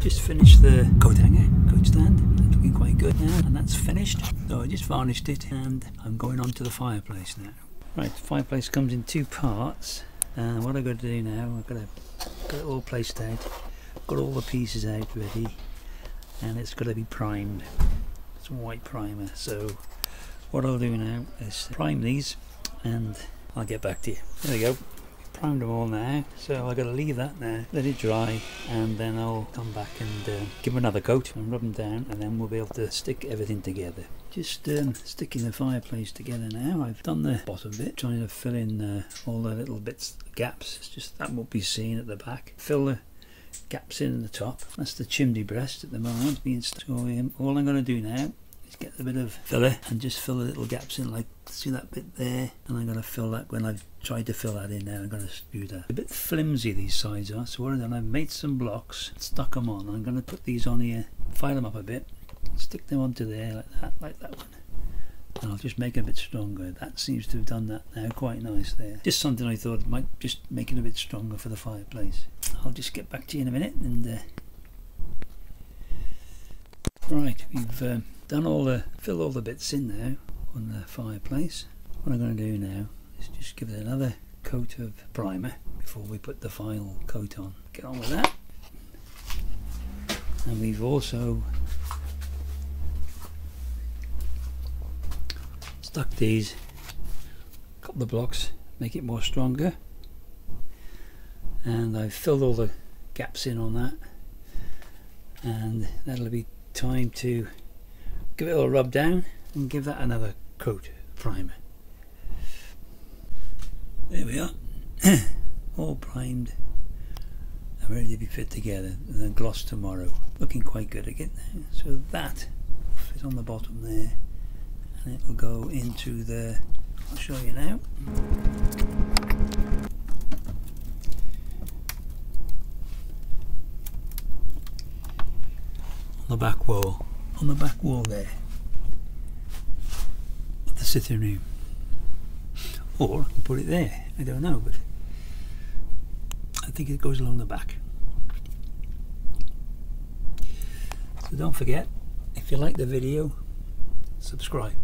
just finished the coat hanger, coat stand, looking quite good now, and that's finished. So I just varnished it, and I'm going on to the fireplace now. Right, the fireplace comes in two parts, and what I've got to do now, I've got to get it all placed out, got all the pieces out ready, and it's got to be primed. It's white primer, so what I'll do now is prime these, and I'll get back to you. There we go primed them all now so I've got to leave that there. Let it dry and then I'll come back and uh, give them another coat and rub them down and then we'll be able to stick everything together. Just um, sticking the fireplace together now. I've done the bottom bit trying to fill in uh, all the little bits gaps. It's just that won't be seen at the back. Fill the gaps in the top. That's the chimney breast at the moment being so all I'm going to do now get a bit of filler and just fill the little gaps in like see that bit there? And I'm going to fill that when I've tried to fill that in now I'm going to do that. A bit flimsy these sides are so what I've done I've made some blocks stuck them on. I'm going to put these on here file them up a bit stick them onto there like that like that one. And I'll just make it a bit stronger. That seems to have done that now quite nice there. Just something I thought might just make it a bit stronger for the fireplace. I'll just get back to you in a minute and uh, right we've um, done all the fill all the bits in now on the fireplace. What I'm going to do now is just give it another coat of primer before we put the final coat on. Get on with that. And we've also stuck these couple of blocks make it more stronger. And I've filled all the gaps in on that. And that'll be time to give it a little rub down and give that another coat primer. There we are. All primed. And ready to be fit together. And then gloss tomorrow. Looking quite good again. So that is on the bottom there. And it will go into the I'll show you now the back wall on the back wall there of the sitting room. Or I can put it there, I don't know, but I think it goes along the back. So don't forget, if you like the video, subscribe.